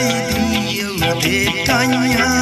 đi tình yêu để canh hai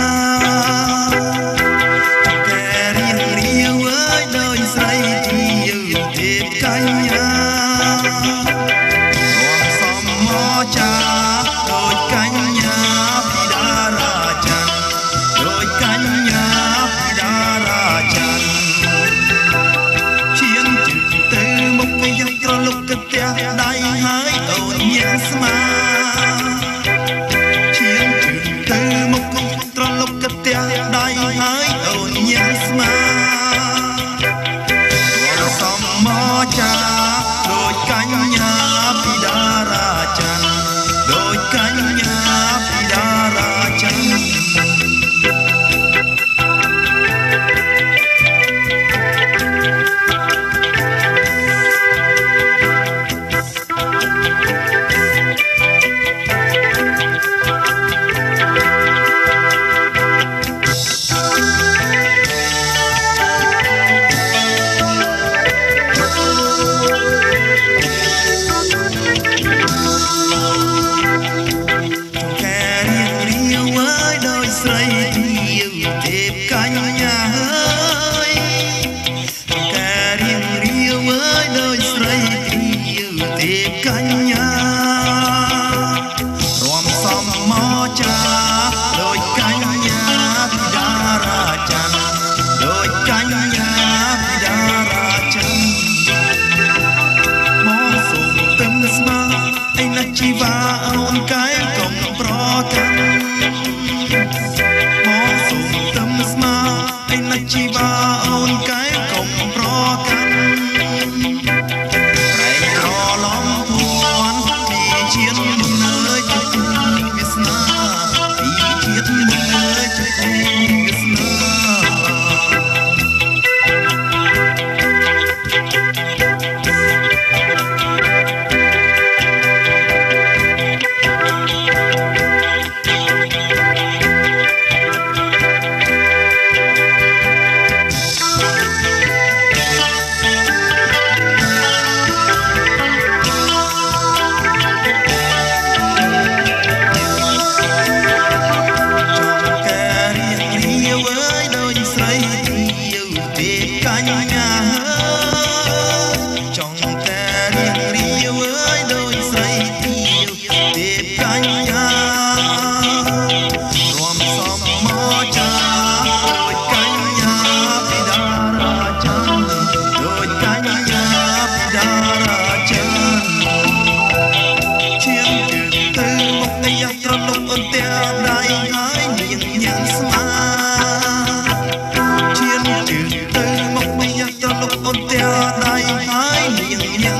happy dance. វ៉ាអូនកែមកុំប្រកាន់ ជឿទៅមកនេះយកទៅលោកអូនទាំងដៃហើយនេះ